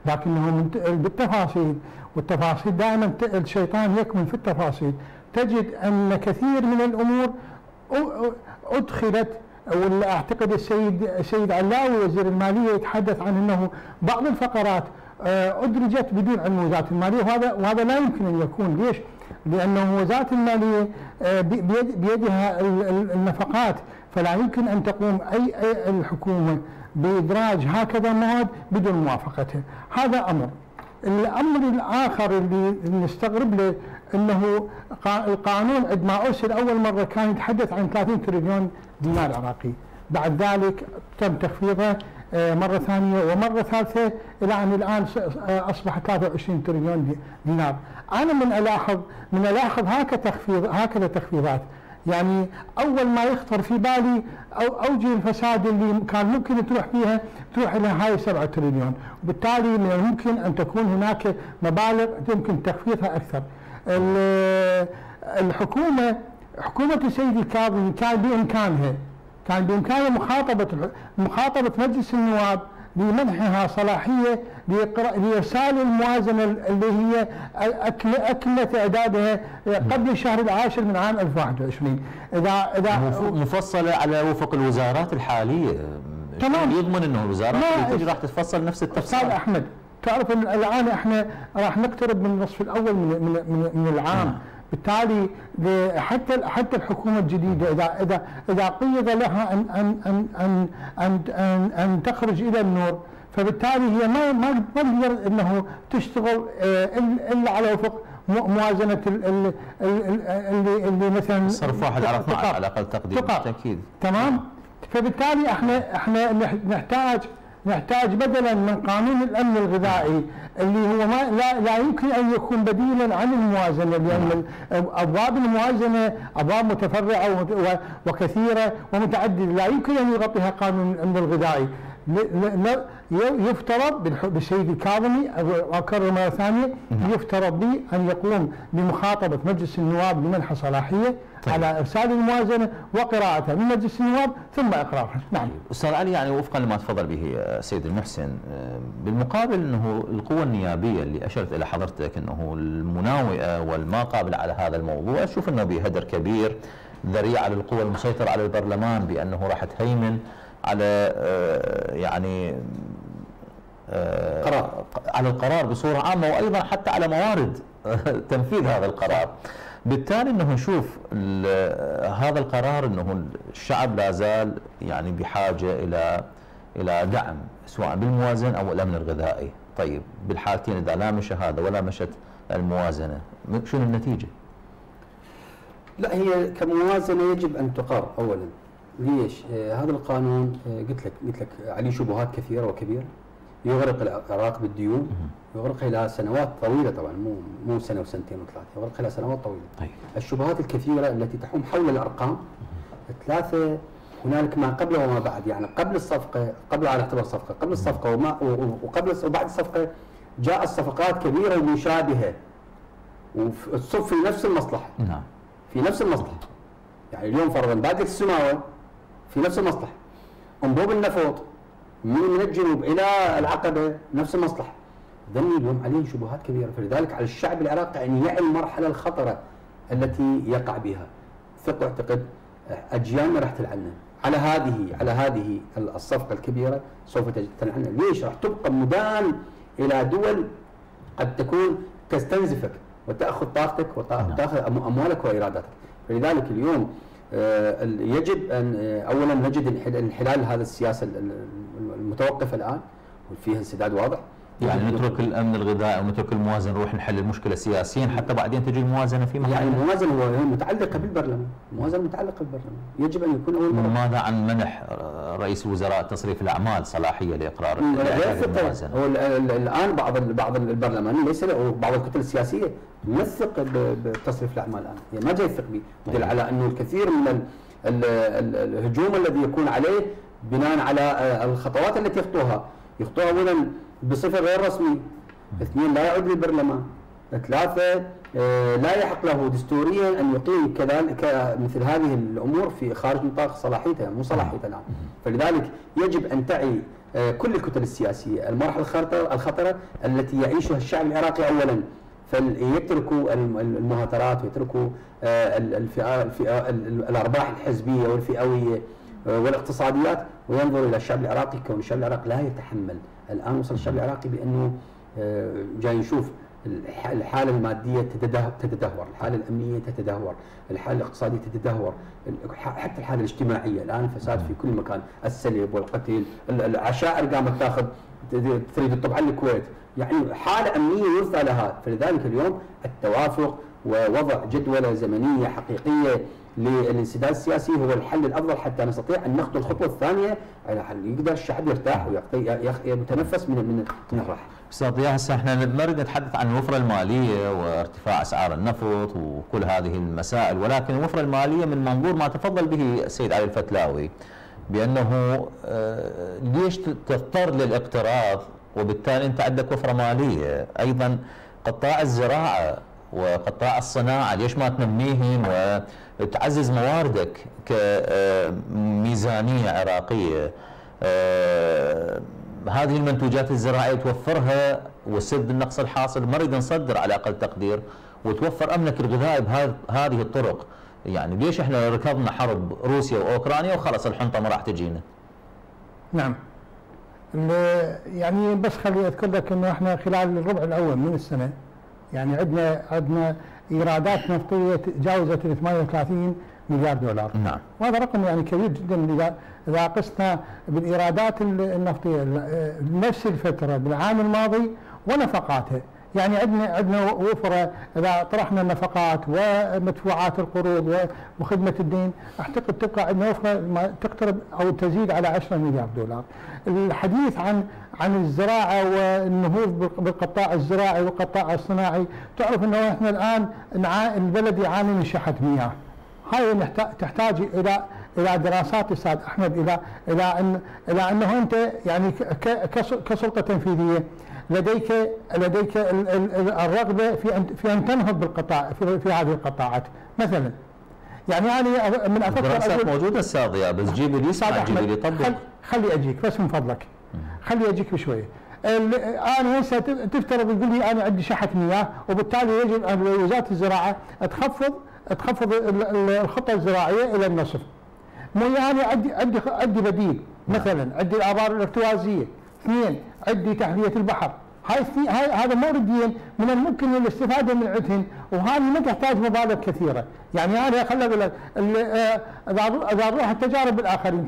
لكنه بالتفاصيل والتفاصيل دائما الشيطان يكمن في التفاصيل. تجد أن كثير من الأمور أ- أ- أدخلت ولا أعتقد السيد السيد علاوي وزير المالية يتحدث عن إنه بعض الفقرات آه، ادرجت بدون علم وزاره المالية. وهذا وهذا لا يمكن أن يكون. ليش؟ لأنه وزاره المالية آه، بي- بيد- بيدها ال- ال- النفقات. فلا يمكن أن تقوم اي أي الحكومة بإدراج هكذا مواد بدون موافقتها، هذا أمر. الأمر الآخر اللي نستغرب له قا- القانون عندما أرسل أول مرة كان يتحدث عن 30 تريليون دينار عراقي، بعد ذلك تم تخفيضه آه، مرة ثانية ومرة ثالثة إلى أن الآن آه، أصبح 23 تريليون دي- دينار. أنا من ألاحظ من ألاحظ هكذا تخفيض هكذا تخفيضات. يعني أول ما يخطر في بالي أو أوجه الفساد اللي كان ممكن تروح فيها تروح إلى هاي 7 تريليون. وبالتالي من الممكن أن تكون هناك مبالغ يمكن تخفيضها أكثر. ال- الحكومة حكومة السيد الكاظمي كان بإمكانها كان بإمكانها مخاطبة مخاطبة مجلس النواب لمنحها صلاحية لإرسال الموازنة اللي هي أكملت إعدادها قبل الشهر العاشر من عام 2021 إذا إذا مف- مفصلة على وفق الوزارات الحالية. تمام. يضمن إنه الوزارات اللي تجي راح تتفصل نفس التفصيل. أحمد تعرف إن الآن إحنا راح نقترب من النصف الأول من من من, من العام. نعم. بالتالي حتى حتى الحكومة الجديدة اذا اذا إذا قيد لها ان ان ان ان ان, أن, أن تخرج إلى النور فبالتالي هي ما ما تقدر إنه تشتغل آه، إلا على وفق مو- موازنة ال- ال- ال- ال- اللي اللي مثلا صرف واحد على 12 تقاط. على أقل تقدير. بالتأكيد تمام فبالتالي إحنا إحنا نح- نحتاج نحتاج بدلا من قانون الأمن الغذائي اللي هو ما لا لا يمكن أن يكون بديلا عن الموازنة لأن ال- أبواب الموازنة أبواب متفرعة وكثيرة ومتعددة لا يمكن أن يغطيها قانون الأمن الغذائي. يفترض بالسيد الكاظمي اكرر مرة ثانية يفترض به أن يقوم بمخاطبة مجلس النواب لمنح صلاحية طيب. على ارسال الموازنة وقراءتها من مجلس النواب ثم إقرارها نعم أستاذ علي يعني وفقا لما تفضل به آه، سيد المحسن آه، بالمقابل إنه القوى النيابية اللي أشرت إلى حضرتك إنه المناوئة والما قابلة على هذا الموضوع أشوف إنه بهدر كبير ذريعة للقوى المسيطرة على البرلمان بأنه راح تهيمن على آه، يعني آه، قرار. على القرار بصورة عامة وأيضا حتى على موارد تنفيذ هذا القرار بالتالي إنه نشوف هذا القرار إنه الشعب لا زال يعني بحاجة إلى إلى دعم سواء بالموازن أو الأمن الغذائي. طيب بالحالتين إذا لا مشى هذا ولا مشت الموازنة شنو النتيجة؟ لا هي كموازنة يجب أن تقر اولا. ليش؟ آه هذا القانون آه قلت لك قلت لك عليه شبهات كثيرة وكبيرة. يغرق العراق بالديون يغرق إلى سنوات طويلة طبعا مو مو سنة وسنتين وثلاثة يغرق إلى سنوات طويلة. طيب. الشبهات الكثيرة التي تحوم حول الأرقام ثلاثة هنالك ما قبل وما بعد يعني قبل الصفقة قبل على اعتبار الصفقة قبل الصفقة وما وقبل وبعد الصفقة جاءت صفقات كبيرة ومشابهة وتصب في نفس المصلحة. نعم. في نفس المصلحة. يعني اليوم فرضا باديه السماوه في نفس المصلحة. انبوب النفط من من الجنوب إلى العقبة نفس المصلحة. ذني اليوم عليه شبهات كبيرة. فلذلك على الشعب العراقي أن يعي المرحلة الخطرة التي يقع بها. ثق واعتقد اجيالنا راح تلعننا على هذه على هذه الصفقة الكبيرة سوف تلعننا ليش؟ راح تبقى مدان إلى دول قد تكون تستنزفك وتأخذ طاقتك نعم. وتأخذ أموالك وايراداتك فلذلك اليوم آه، يجب أن آه، اولا نجد انحل- انحلال هذا السياسة المتوقفه الآن وفيها انسداد واضح. يعني نترك الأمن الغذائي ونترك الموازنة نروح نحل المشكلة سياسيا حتى بعدين تجي الموازنة في يعني محلها الموازنه متعلقة بالبرلمان، الموازنة متعلقة بالبرلمان، يجب أن يكون أول مرة. ماذا عن منح رئيس الوزراء تصريف الأعمال صلاحية لإقرار الموازنة؟ هو ال- ال- الآن بعض بعض البرلمان ليس له- بعض الكتل السياسية ب- بتصريف الأعمال الآن، يعني ما جاي يثق به، يدل على أنه الكثير من ال- ال- ال- الهجوم الذي يكون عليه بناء على آه، الخطوات التي يخطوها، يخطوها اولا بصفة غير رسمي، اثنين لا يعود للبرلمان، ثلاثة آه، لا يحق له دستوريا أن يقيم كذلك مثل هذه الأمور في خارج نطاق صلاحيته مو صلاحيته الان فلذلك يجب أن تعي آه، كل الكتل السياسية المرحلة الخطره الخطرة التي يعيشها الشعب العراقي اولا. فليتركوا الم- المهاترات ويتركوا الأرباح الحزبية والفئوية. والاقتصاديات وينظر إلى الشعب العراقي كون الشعب العراقي لا يتحمل. الآن وصل الشعب العراقي بأنه آه، جاي نشوف الح- الحالة المادية تتده- تتدهور، الحالة الأمنية تتدهور، الحالة الاقتصادية تتدهور، حتى الحالة الاجتماعية. الآن الفساد في كل مكان، السلب والقتل، ال- العشائر قامت تأخذ تريد تطب على الكويت، يعني حالة أمنية يرثى لها، فلذلك اليوم التوافق ووضع جدولة زمنية حقيقية للانسداد السياسي هو الحل الأفضل حتى نستطيع أن نخطو الخطوة الثانية على حل. يقدر الشعب يرتاح ويتنفس من من من الراحة. أستاذ هسه إحنا ما نريد نتحدث عن الوفرة المالية وارتفاع أسعار النفط وكل هذه المسائل ولكن الوفرة المالية من منظور ما تفضل به السيد علي الفتلاوي بأنه آه، ليش تضطر للاقتراض وبالتالي أنت عندك وفرة مالية؟ أيضا قطاع الزراعة وقطاع الصناعة ليش ما تنميهم؟ وتعزز مواردك كميزانية عراقية. آه، هذه المنتوجات الزراعية توفرها وسد النقص الحاصل ما نريد نصدر على أقل تقدير وتوفر أمنك الغذائي بهذه الطرق. يعني ليش إحنا ركضنا حرب روسيا وأوكرانيا وخلص الحنطة ما راح تجينا؟ نعم. يعني بس خلي أذكر لك إنه إحنا خلال الربع الأول من السنة يعني عندنا عندنا إيرادات نفطيه تجاوزت 38 مليار دولار. نعم. وهذا رقم يعني كبير جدا. اذا قسنا بالإيرادات النفطيه نفس الفترة بالعام الماضي ونفقاتها يعني عندنا عندنا وفرة إذا طرحنا النفقات ومدفوعات القروض وخدمة الدين أعتقد تبقى عندنا وفرة تقترب أو تزيد على 10 مليار دولار. الحديث عن عن الزراعة والنهوض بالقطاع الزراعي والقطاع الصناعي. تعرف إنه إحنا الآن البلد يعاني من شحة مياه. هاي تحتاج إلى إلى دراسات أستاذ أحمد إلى إلى ان إلى أنه أنت يعني كسلطة تنفيذية. لديك لديك الرغبة في ان في أن تنهض بالقطاع في, في هذه القطاعات. مثلا يعني أنا من أفكر الدراسات موجودة أستاذ بس جيبي لي اسمع جيبي لي طبق خلي أجيك بس من فضلك. خلي اجيك بشويه أنا هسه تفترض تقول لي أنا عندي شحه مياه وبالتالي يجب أن وزارة الزراعة تخفض تخفض الخطة الزراعية إلى النصف. مو يعني عندي عندي عندي بديل مثلا عندي الآبار الارتوازيه اثنين عندي تحليه البحر. هاي هاي هذا مورديا من الممكن الاستفادة من عندهن وهذه ما تحتاج مبالغ كثيرة، يعني أنا خليني أقول لك آه، اذا نروح التجارب الآخرين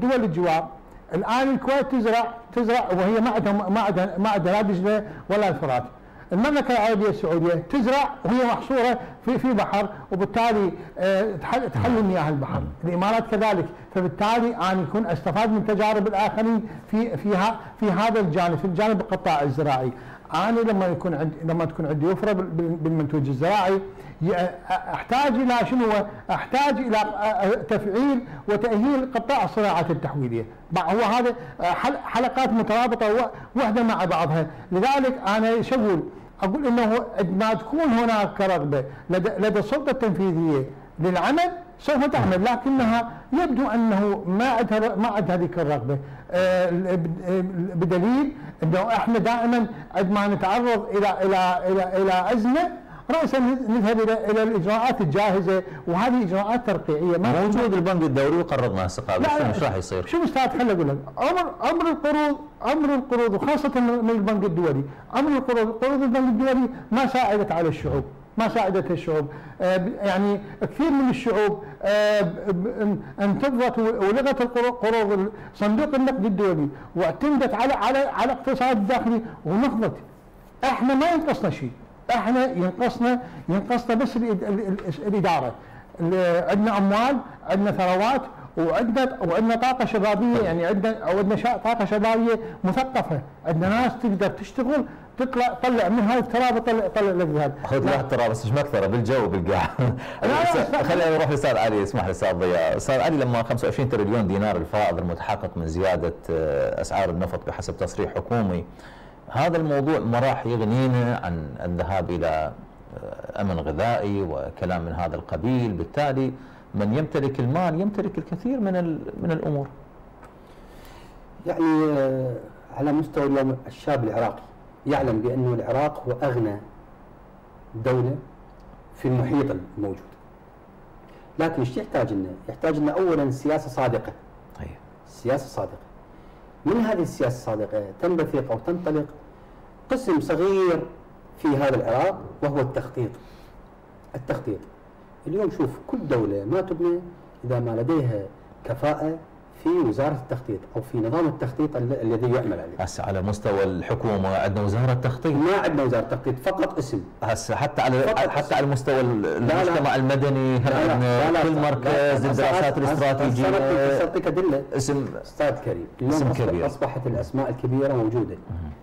دول الجوار الآن الكويت تزرع تزرع وهي ما عندها ما عندها ما عندها لا دجله ولا الفرات، المملكة العربية السعودية تزرع وهي محصورة في في بحر وبالتالي آه، تحل مياه البحر، الإمارات كذلك، فبالتالي أنا يكون أستفاد من تجارب الآخرين في فيها في هذا الجانب في الجانب القطاع الزراعي، أنا لما يكون عندي لما تكون عندي وفره بالمنتوج الزراعي أحتاج إلى شنو أحتاج إلى تفعيل وتأهيل قطاع الصناعات التحويلية. هو هذا حلقات مترابطة واحدة مع بعضها. لذلك أنا شغل أقول إنه ما تكون هناك رغبة لدى, لدى السلطة التنفيذية للعمل سوف تعمل لكنها يبدو أنه ما عندها ما عندها هذيك الرغبة. بدليل إنه إحنا دائما عندما نتعرض إلى إلى إلى إلى أزمة راسا نذهب إلى إلى الإجراءات الجاهزة وهذه إجراءات ترقيعية. ما موجود البنك الدولي وقرضنا هسه قبل إيش راح يصير؟ شوف أستاذ خليني أقول لك. أمر أمر القروض أمر القروض وخاصة من البنك الدولي. أمر القروض قروض البنك الدولي ما ساعدت على الشعوب. ما ساعدت الشعوب. آه، يعني كثير من الشعوب آه، انتظرت ولغت القروض صندوق النقد الدولي واعتمدت على على على الاقتصاد الداخلي ونهضت إحنا ما ينقصنا شيء. إحنا ينقصنا ينقصنا بس الإدارة. عندنا أموال عندنا ثروات وعندنا وعندنا طاقة شبابية. يعني عندنا أو عندنا طاقة شبابية مثقفة. عندنا ناس تقدر تشتغل تطلع طلع من هاي التراب طلع طلع لك هذا خذ واحد تراب بس مش مكثره بالجو بالقاع. خلينا نروح للاستاذ علي اسمح لي أستاذ ضياء. أستاذ علي لما 25 تريليون دينار الفائض المتحقق من زيادة آه، أسعار النفط بحسب تصريح حكومي هذا الموضوع ما راح يغنينا عن الذهاب إلى آه، أمن غذائي وكلام من هذا القبيل. بالتالي من يمتلك المال يمتلك الكثير من من الأمور. يعني آه، على مستوى اليوم الشاب العراقي يعلم بأنه العراق هو أغنى دولة في المحيط الموجود. لكن إيش يحتاج لنا؟ يحتاج لنا أولا سياسة صادقة. طيب سياسة صادقة. من هذه السياسة الصادقة تنبثق أو تنطلق قسم صغير في هذا العراق وهو التخطيط. التخطيط. اليوم شوف كل دولة ما تبنى إذا ما لديها كفاءة في وزاره التخطيط أو في نظام التخطيط ال- الذي يعمل عليه هسه على مستوى الحكومة عندنا وزاره تخطيط ما عندنا وزاره تخطيط فقط اسم هسه حتى على حتى على مستوى. المجتمع المدني هل لا لا عندنا لا لا كل مركز هسه- الاستراتيجيه هسه أعطيك ادله اسم أستاذ كريم اليوم اسم أصبح- كبير. اصبحت الاسماء الكبيره موجوده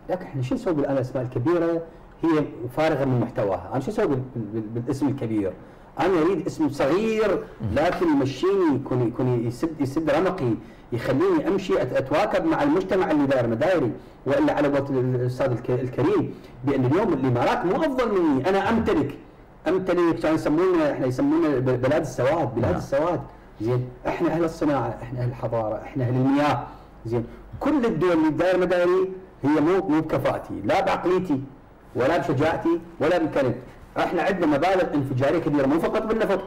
لكن إحنا شو نسوي بالان الاسماء الكبيره هي فارغه من محتواها أنا شو أسوي بال- بال- بالاسم الكبير أنا أريد اسم صغير لكن يمشيني يكون يكون يسد يسد رمقي يخليني أمشي أتواكب مع المجتمع اللي داير مدايري. وإلا على قولة الأستاذ الك- الكريم بأن اليوم الإمارات مو أفضل مني. أنا أمتلك. أمتلك كانوا يسمونا إحنا يسمونا بلاد السواد بلاد نعم. السواد. زين. إحنا أهل الصناعة إحنا أهل الحضارة إحنا أهل المياه. زين. كل الدول اللي داير مداري هي مو مو بكفاءتي لا بعقليتي ولا بشجاعتي ولا بامكانيتي إحنا عندنا مبالغ انفجارية كبيرة مو فقط بالنفط.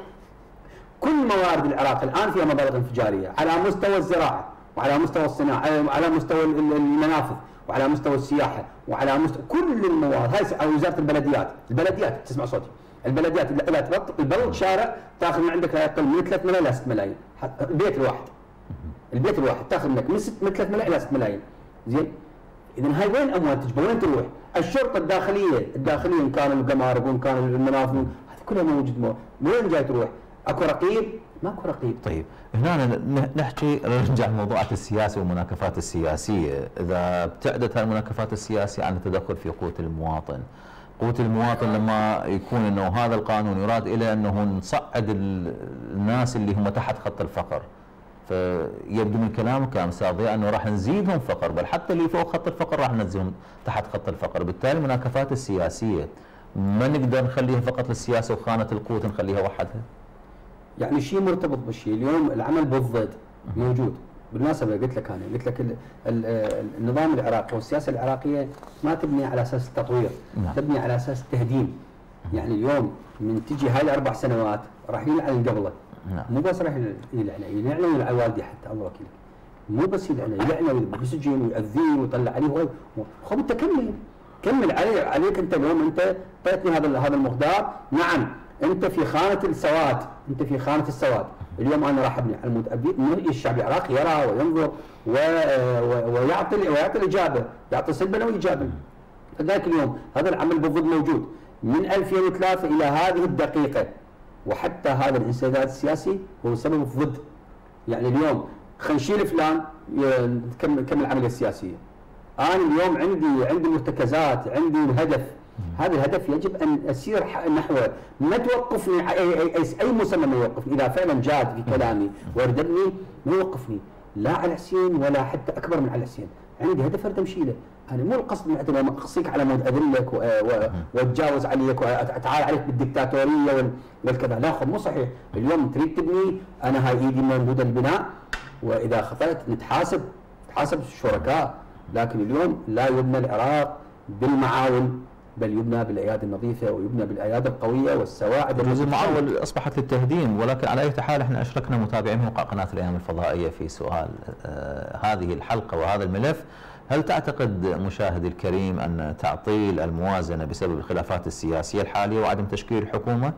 كل موارد العراق الآن فيها مبالغ انفجارية على مستوى الزراعة وعلى مستوى الصناعة وعلى مستوى ال- ال- المنافذ وعلى مستوى السياحة وعلى مستوى كل الموارد. هاي على وزارة البلديات. البلديات تسمع صوتي. البلديات اذا تبط البلد شارع تاخذ من عندك لا يقل من 3 ملايين إلى 6 ملايين. البيت الواحد. البيت الواحد تاخذ منك من 6 من 3 ملايين إلى 6 ملايين. زين؟ اذا هاي وين أموال تجبر وين تروح؟ الشرطة الداخلية الداخليه ان كان القمارب وان كان المنافذ هذا كلها موجود مو- وين جاي تروح؟ أكو رقيب؟ ماكو رقيب طيب هنا نحكي نرجع لموضوعات السياسة والمناكفات السياسية، إذا ابتعدت هالمناكفات السياسية عن التدخل في قوه المواطن. قوة المواطن لما يكون إنه هذا القانون يراد إلى إنه نصعد ال- الناس اللي هم تحت خط الفقر. فيبدو من كلامك يا أستاذ ضياء أنه راح نزيدهم فقر بل حتى اللي فوق خط الفقر راح ننزلهم تحت خط الفقر، بالتالي المناكفات السياسية ما نقدر نخليها فقط للسياسة وخانة القوت نخليها وحدها. يعني شيء مرتبط بالشيء. اليوم العمل بالضد موجود. بالمناسبة قلت لك أنا قلت لك ال- ال- النظام العراقي والسياسة العراقية ما تبني على أساس التطوير نعم. تبني على أساس التهديم يعني اليوم من تجي هاي الأربع سنوات راح يلعن قبله. نعم. مو بس راح يلعن يلعن على والدي حتى الله وكيلك مو بس يلعنه يلعنه بسجن ويأذيه ويطلع عليه خب انت كمل كمل علي عليك انت اليوم انت اعطيتني هذا هذا المقدار. نعم انت في خانة السواد انت في خانة السواد. اليوم أنا راح أبني على المد... أبي- الشعب العراقي يرى وينظر و... و... ويعطي ويعطي الإجابة يعطي سلبا وايجابا فذلك اليوم هذا العمل بالضبط موجود. من 2003 إلى هذه الدقيقة وحتى هذا الانسداد السياسي هو سبب ضد. يعني اليوم خلينا نشيل فلان نكمل العملية السياسية. أنا اليوم عندي عندي مرتكزات، عندي الهدف، هذا الهدف يجب أن أسير نحوه، ما توقفني ع- اي اي, أي, مسمى ما يوقفني، إذا فعلا جاد في كلامي وردبني ما يوقفني، لا على حسين ولا حتى أكبر من على حسين، عندي هدف اريد امشي له، أنا مو القصد مثلا لما اقصيك على مود اذلك واتجاوز عليك واتعال عليك بالدكتاتوريه وال- والكذا، لا مو صحيح، اليوم تريد تبني أنا هاي إيدي ممدوده للبناء. وإذا خطأت نتحاسب نتحاسب الشركاء لكن اليوم لا يبنى العراق بالمعاون بل يبنى بالأيادي النظيفة ويبنى بالأيادي القوية والسواعد المتحملة. المعول أصبحت للتهديم ولكن على أي حال إحنا أشركنا متابعين موقع قناة الأيام الفضائية في سؤال آه هذه الحلقة وهذا الملف. هل تعتقد مشاهدي الكريم أن تعطيل الموازنة بسبب الخلافات السياسية الحالية وعدم تشكيل الحكومة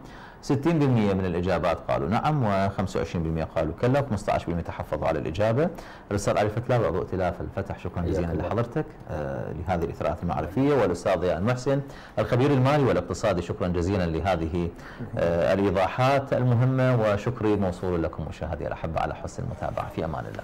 60% من الإجابات قالوا نعم و25% قالوا كلا و15% تحفظوا على الإجابة. الأستاذ علي فتلاوي عضو ائتلاف الفتح شكرا جزيلا. لحضرتك آه لهذه الإثراءات المعرفية والأستاذ ضياء المحسن الخبير المالي والاقتصادي شكرا جزيلا لهذه آه الإيضاحات المهمة وشكري موصول لكم مشاهدي الأحبة على حسن المتابعة في أمان الله.